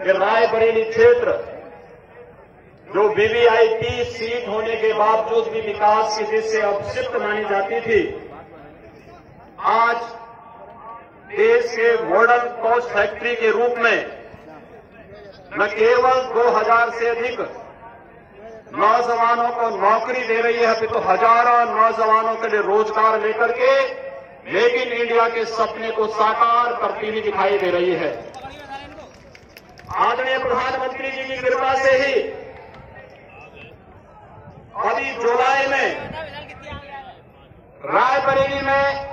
कि रायबरेली क्षेत्र, जो वीवीआईपी सीट होने के बावजूद भी विकास की दृष्टि से अपशिष्ट मानी जाती थी, आज देश के मॉडल कोच फैक्ट्री के रूप में न केवल 2000 से अधिक नौजवानों को नौकरी दे रही है, अभी तो हज़ारों नौजवानों के लिए रोज़गार लेकर के मेक इन इंडिया के सपने को साकार करती हुई दिखाई दे रही है। आदरणीय प्रधानमंत्री जी की कृपा से ही अभी जुलाई में रायबरेली में